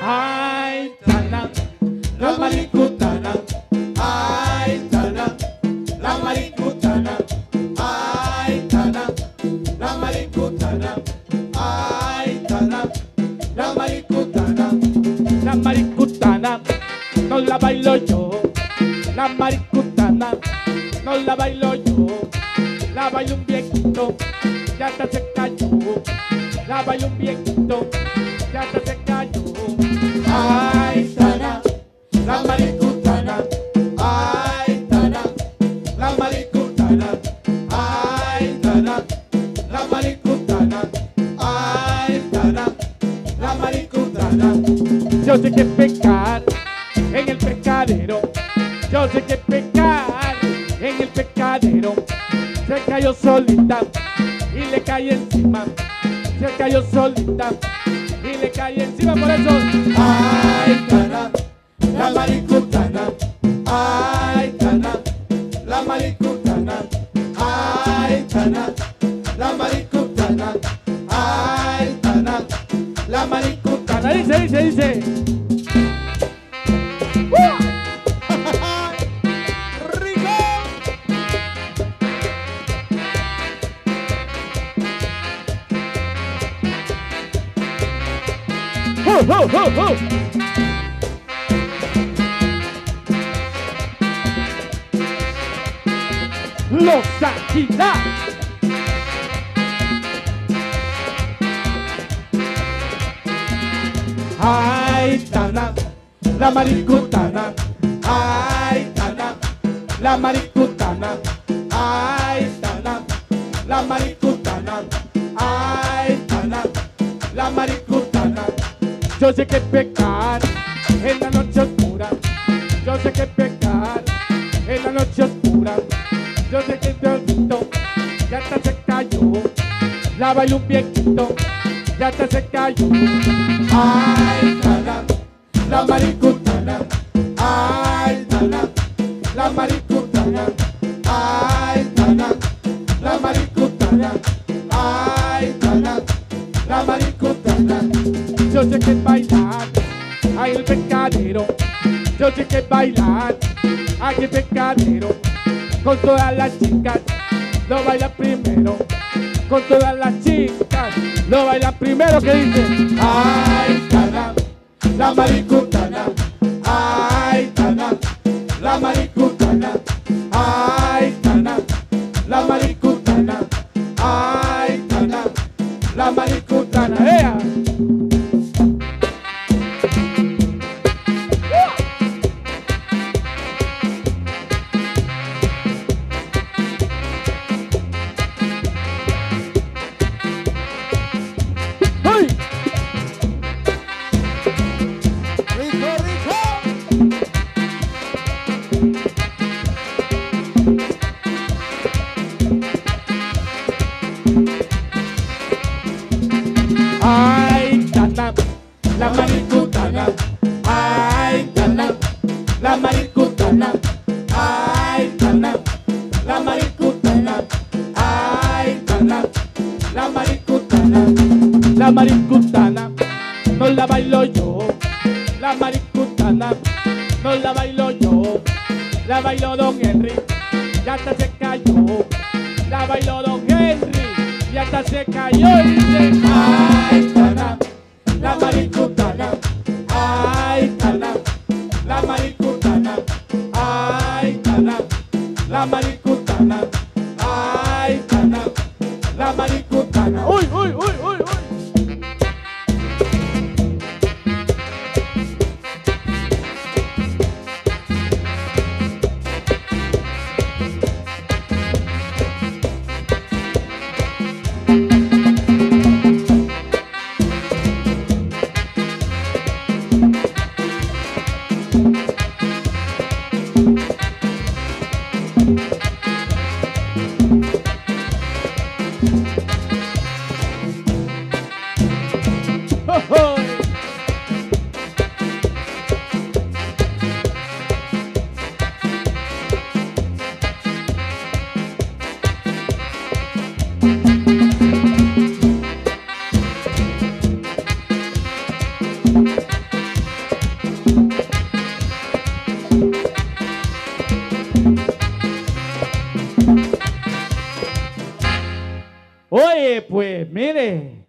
Ay, tana, la maricutana. Ay, tana, la maricutana. Ay, tana, la maricutana. Ay, tana, la maricutana. La maricutana, no la bailo yo. La maricutana, no la bailo yo. La baila un viejito, ya hasta se cayó. La baila un viejito, Yo sé que pecar en el pecadero. Yo sé que pecar en el pecadero. Se cayó solita y le cae encima. Se cayó solita y le cae encima por eso. Ay, tana, la maricutana. Ay, tana, la maricutana. Dice, dice, dice. ¡Ho, ho, ho, ho! Los Águilas. Ay, Tana, la maricutana. Ay, Tana, la maricutana. Ay, Tana, la maricutana. Ay, Tana, la maricutana. Yo sé que pecar en la noche oscura. Yo sé que pecar en la noche oscura. Yo sé que viejito ya hasta se cayó. La bailó un viejito, ya hasta se cayó. Ay, Yo sé que bailar, hay el pecadero. Yo sé que bailar, hay el pecadero. Con todas las chicas, lo baila primero. Con todas las chicas, lo baila primero que dice. Ay, tana, la maricutana. Ay, tana, la maricutana. Ay, tana, la maricutana. Ay, tana, la maricutana. Rico, no la bailo yo. La maricutana, no la bailo yo. La bailó Don Henry, ya hasta se cayó. La bailó Don Henry, y hasta se cayó y dice, ay, la maricutana, ay, tana, la maricutana, ay, tana, la maricutana, Oye, pues mire,